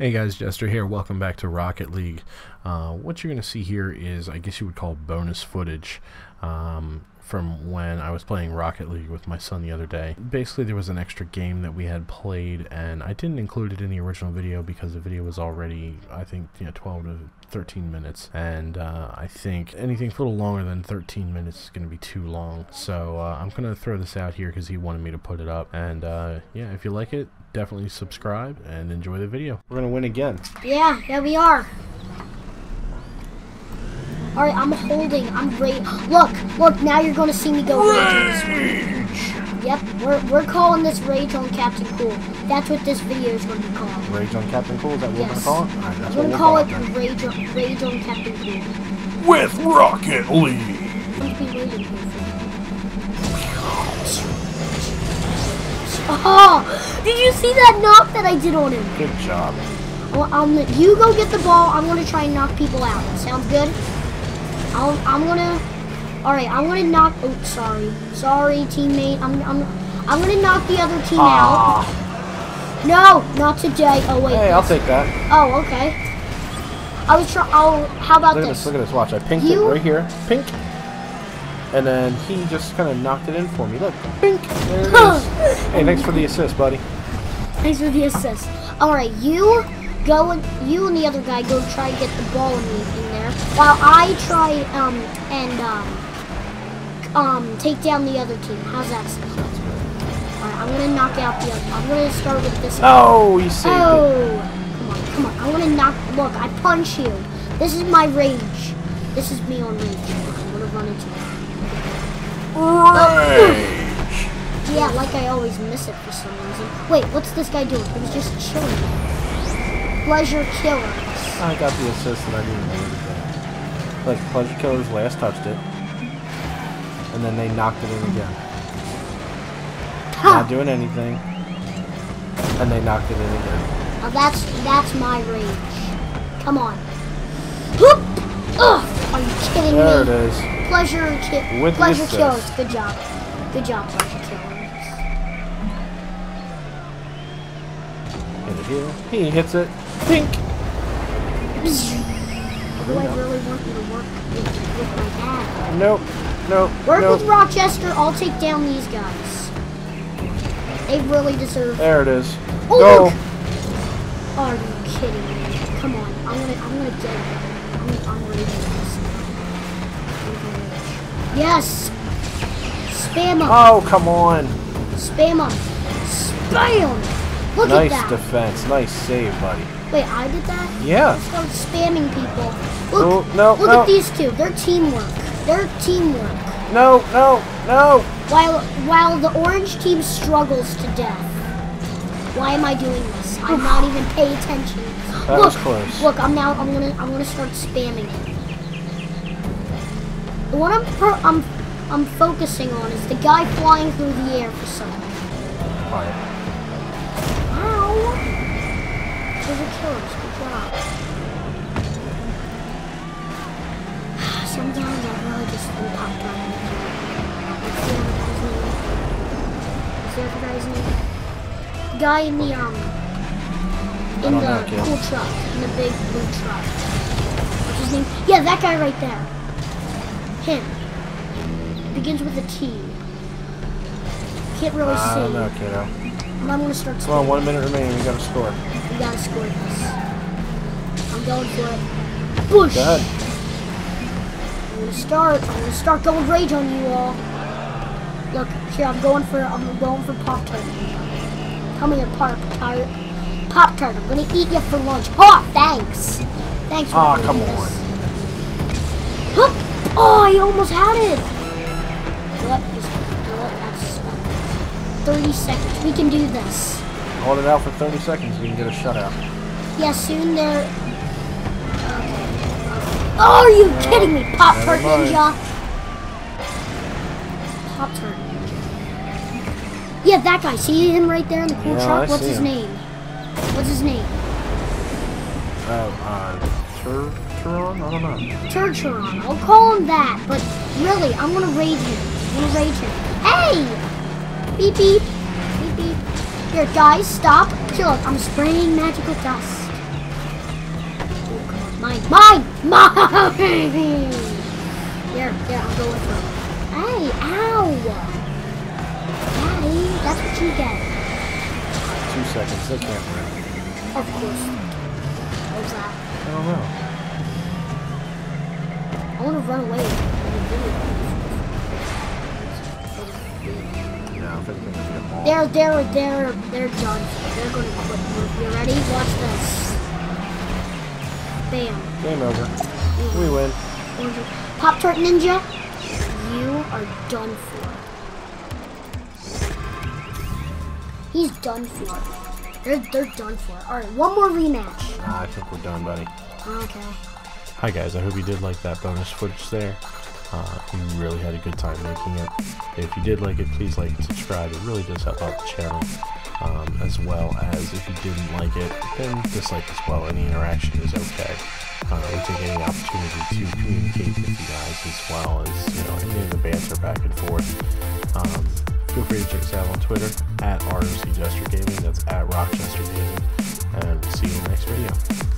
Hey guys, Jester here. Welcome back to Rocket League. Uh, what you're going to see here is, I guess you would call bonus footage um, from when I was playing Rocket League with my son the other day. Basically, there was an extra game that we had played, and I didn't include it in the original video because the video was already, I think, you know, 12 to 13 minutes, and uh, I think anything a little longer than 13 minutes is going to be too long. So uh, I'm going to throw this out here because he wanted me to put it up, and uh, yeah, if you like it, definitely subscribe and enjoy the video. We're going to win again. Yeah, yeah, we are. All right, I'm holding. I'm great. Look, look. Now you're gonna see me go rage. on this one. Yep, we're we're calling this rage on Captain Cool. That's what this video is gonna be called. Rage on Captain Cool, is that what we're going Yes. to call it? Alright, that's I'm what gonna we'll call it then. rage on, rage on Captain Cool. with Rocket League. Oh, did you see that knock that I did on him? Good job. Well, um, you go get the ball. I'm gonna try and knock people out. Sounds good? I'll, I'm gonna. All right, I'm gonna knock. Oh, sorry, sorry, teammate. I'm, I'm, I'm gonna knock the other team out. No, not today. Oh wait. Hey, I'll take that. Oh, okay. I was trying. Oh, how about Look at this? this, look at this. Watch, I pinked You- it right here. Pink. And then he just kind of knocked it in for me. Look, pink. There it is. hey, thanks for the assist, buddy. Thanks for the assist. All right, you go and you and the other guy go try and get the ball in, the, in there, while I try um and um um take down the other team. How's that sound? All right, I'm gonna knock out the other. I'm gonna start with this. Oh, you saved it. Oh, come on, come on. I'm gonna knock. Look, I punch you. This is my rage. This is me on rage. I'm gonna run into it. Rage. Yeah, like I always miss it for some reason. Wait, what's this guy doing? He was just chilling. Pleasure killers. I got the assist and I didn't do anything. Like, Pleasure Killers last touched it. And then they knocked it in again. Ha! Not doing anything. And they knocked it in again. Now that's that's my rage. Come on. Whoop! Ugh! Are you kidding There it me? is. Pleasure ki- With pleasure assist. killers. Good job. Good job, pleasure killers. Hit it here. He hits it. Pink. Do I really want you to work with, with my dad? Nope. Nope. Work nope. with RoCJester. I'll take down these guys. They really deserve. There it is. Oh, Go. look! Are you kidding me? Come on, I'm gonna, I'm gonna get it. I'm, I'm ready for this. I'm gonna rage. Yes! Spam them! Oh, come on. Spam them! Spam! Look nice at that! Nice defense. Nice save, buddy. Wait, I did that? Yeah. Start spamming people. Look, Oh, no, look no. at these two. They're teamwork. They're teamwork. No, no, no. While while the orange team struggles to death. Why am I doing this? I'm not even paying attention. That look, was close. look, I'm now I'm gonna I'm gonna start spamming it. The one I'm I'm I'm focusing on is the guy flying through the air for some. Quiet. Ow! Those are killers. Good job. Sometimes I really just want pop gun. What's the other guy's name? What's the other guy's name? Guy in the um in the know, cool truck, in the big blue truck. What's his name? Yeah, that guy right there. Him. Begins with a T. Can't really ah, I see. don't know, kiddo. But I'm gonna start Come on, one minute remaining. We gotta score. We gotta score this. I'm going for it. Bush! Go ahead. I'm gonna start. I'm gonna start going rage on you all. Look, here I'm going for I'm going for Pop Tart. Come here, Pop Tart. Pop Tart, I'm gonna eat you for lunch. Oh, thanks. Thanks ah, doing come this. Hup! Oh, I almost had it. What? Just do it. 30 seconds. We can do this. Hold it out for 30 seconds. We can get a shutout. Yeah, soon they're. Okay. Oh, are you kidding me? Pop Tart. Ninja. Pop Tart Ninja. Yeah, that guy. See him right there in the cool Yeah, truck? I What's his him. name? What's his name? Uh, uh, Tur Turon? I don't know. Turchuron. I'll call him that, but really, I'm gonna rage him. I'm gonna rage him. Hey! Beep beep. Beep beep. Here, guys, stop. Chill. I'm spraying magical dust. Oh, God. Mine, mine, mine! Here, here, I'll go with her. Hey, ow! Daddy, that's what you get. Two seconds. They can't win. Of course. What was that? I don't know. Want to run away. Yeah, I think they're gonna get them all. They're, they're, they're, done. They're going to quit. You ready? Watch this. Bam. Game over. We win. Pop Tart Ninja, you are done for. He's done for. They're, they're done for. Alright, one more rematch. Ah, I think we're done, buddy. Okay. Hi guys, I hope you did like that bonus footage there. Uh, we really had a good time making it. If you did like it, please like and subscribe. It really does help out the channel. Um, as well as if you didn't like it, then dislike as well. Any interaction is okay. Uh, we take any opportunity to communicate with you guys as well as, you know, any of the banter back and forth. Um, feel free to check us out on Twitter at Jester Gaming. That's at RoCJester Gaming. And see you in the next video.